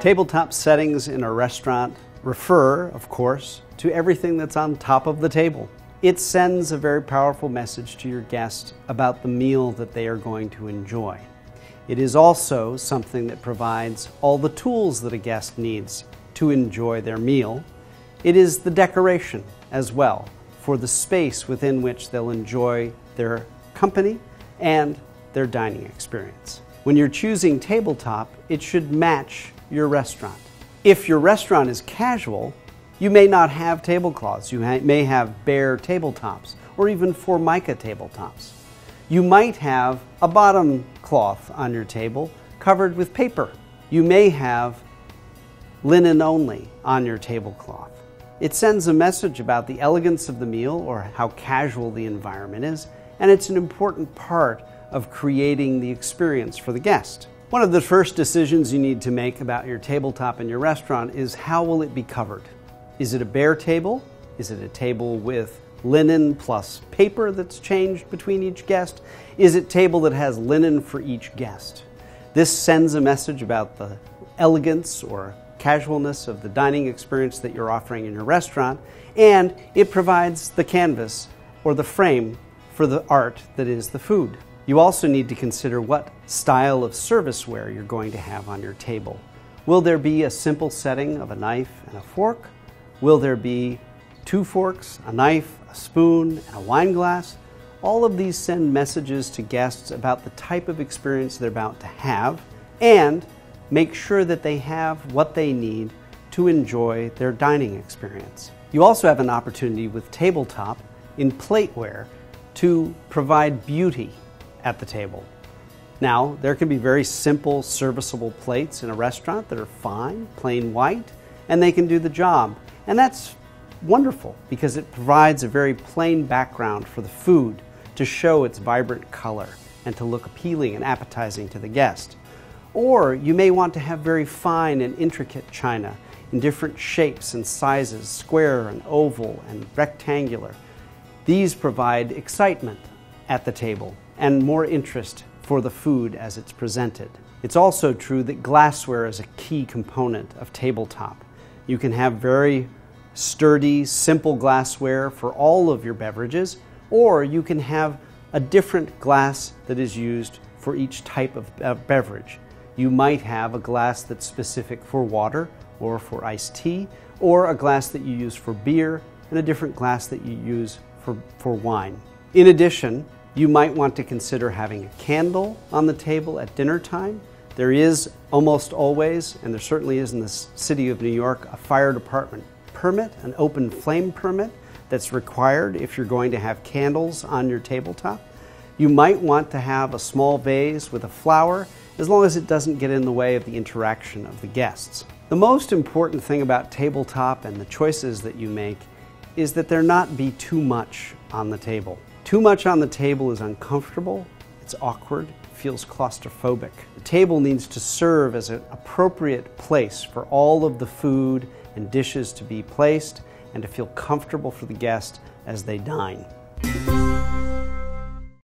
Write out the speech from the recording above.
Tabletop settings in a restaurant refer, of course, to everything that's on top of the table. It sends a very powerful message to your guest about the meal that they are going to enjoy. It is also something that provides all the tools that a guest needs to enjoy their meal. It is the decoration as well for the space within which they'll enjoy their company and their dining experience. When you're choosing tabletop, it should match your restaurant. If your restaurant is casual, you may not have tablecloths. You may have bare tabletops or even formica tabletops. You might have a bottom cloth on your table covered with paper. You may have linen only on your tablecloth. It sends a message about the elegance of the meal or how casual the environment is, and it's an important part of creating the experience for the guest. One of the first decisions you need to make about your tabletop in your restaurant is how will it be covered? Is it a bare table? Is it a table with linen plus paper that's changed between each guest? Is it table that has linen for each guest? This sends a message about the elegance or casualness of the dining experience that you're offering in your restaurant, and it provides the canvas or the frame for the art that is the food. You also need to consider what style of serviceware you're going to have on your table. Will there be a simple setting of a knife and a fork? Will there be two forks, a knife, a spoon, and a wine glass? All of these send messages to guests about the type of experience they're about to have and make sure that they have what they need to enjoy their dining experience. You also have an opportunity with tabletop in plateware to provide beauty at the table. Now, there can be very simple, serviceable plates in a restaurant that are fine, plain white, and they can do the job. And that's wonderful because it provides a very plain background for the food to show its vibrant color and to look appealing and appetizing to the guest. Or you may want to have very fine and intricate china in different shapes and sizes, square and oval and rectangular. These provide excitement at the table and more interest for the food as it's presented. It's also true that glassware is a key component of tabletop. You can have very sturdy, simple glassware for all of your beverages, or you can have a different glass that is used for each type of beverage. You might have a glass that's specific for water or for iced tea, or a glass that you use for beer, and a different glass that you use for, for wine. In addition, you might want to consider having a candle on the table at dinner time. There is almost always, and there certainly is in the city of New York, a fire department permit, an open flame permit that's required if you're going to have candles on your tabletop. You might want to have a small vase with a flower as long as it doesn't get in the way of the interaction of the guests. The most important thing about tabletop and the choices that you make is that there not be too much on the table. Too much on the table is uncomfortable, it's awkward, feels claustrophobic. The table needs to serve as an appropriate place for all of the food and dishes to be placed and to feel comfortable for the guest as they dine.